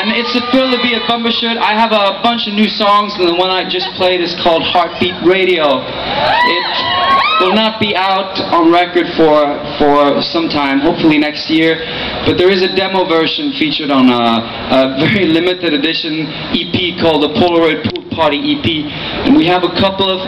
And it's a thrill to be at Bumbershoot. I have a bunch of new songs, and the one I just played is called Heartbeat Radio. It will not be out on record for for some time, hopefully next year. But there is a demo version featured on a, a very limited edition EP called the Polaroid Pool Party EP, and we have a couple of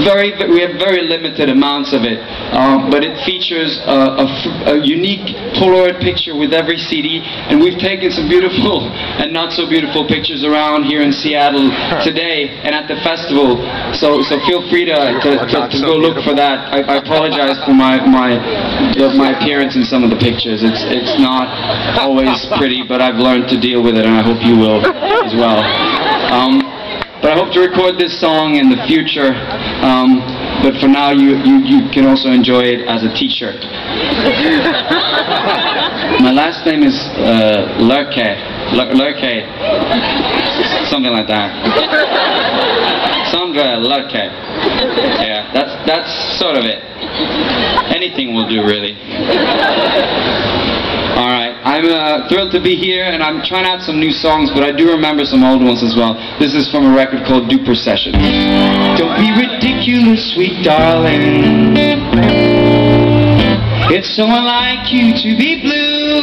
very, we have very limited amounts of it, um, but it features a, a, a, unique Polaroid picture with every CD, and we've taken some beautiful and not so beautiful pictures around here in Seattle today and at the festival. So, so feel free to, to, to, to go look for that. I, I apologize for my my my appearance in some of the pictures. It's it's not always pretty, but I've learned to deal with it, and I hope you will as well. Um, but I hope to record this song in the future. Um, but for now, you, you, you can also enjoy it as a t-shirt. My last name is uh, Lerche. Lerche. Something like that. Sondre Lerche. Yeah, that's, that's sort of it. Anything will do, really. I'm uh, thrilled to be here and I'm trying out some new songs, but I do remember some old ones as well. This is from a record called Duper Session. Don't be ridiculous, sweet darling. It's so unlike you to be blue.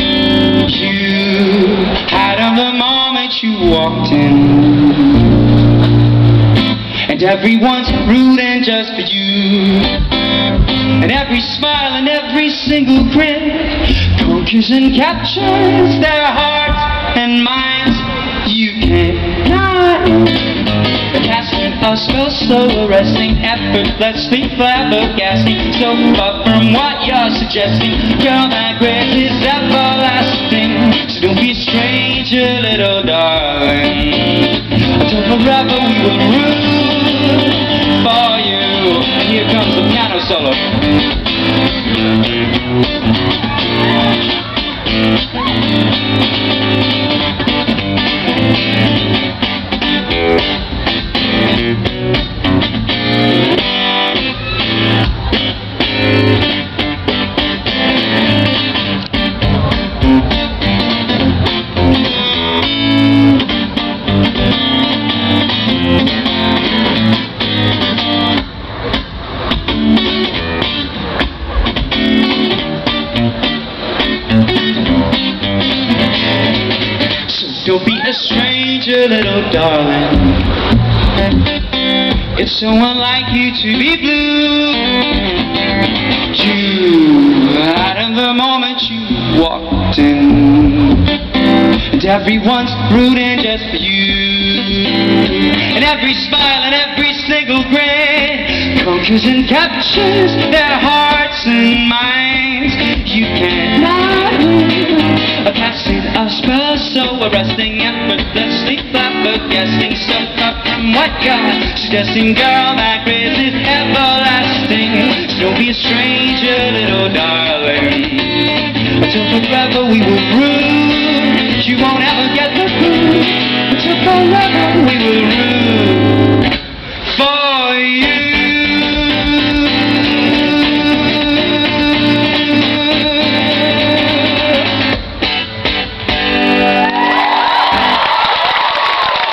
You had of the moment you walked in. And everyone's rude and just for you. And every smile and every single grin and captures their hearts and minds. You can't lie. Casting a spell so arresting, effortlessly flabbergasting, so far from what you're suggesting. Girl, that grace is everlasting. So don't be a stranger, little darling. Until forever we will rule for you. And here comes the piano solo. Thank you. Don't be a stranger, little darling. It's so unlike you to be blue. You, out of the moment you walked in, and everyone's rooting just for you. And every smile and every single grin conquers and captures their hearts and minds. You can't lie. Arresting, effortlessly flabbergasting, so far from what you're suggesting, girl, that grace is everlasting. Don't be a stranger, little darling. Until forever we will rule. You won't ever get the clue. Until forever we will rule.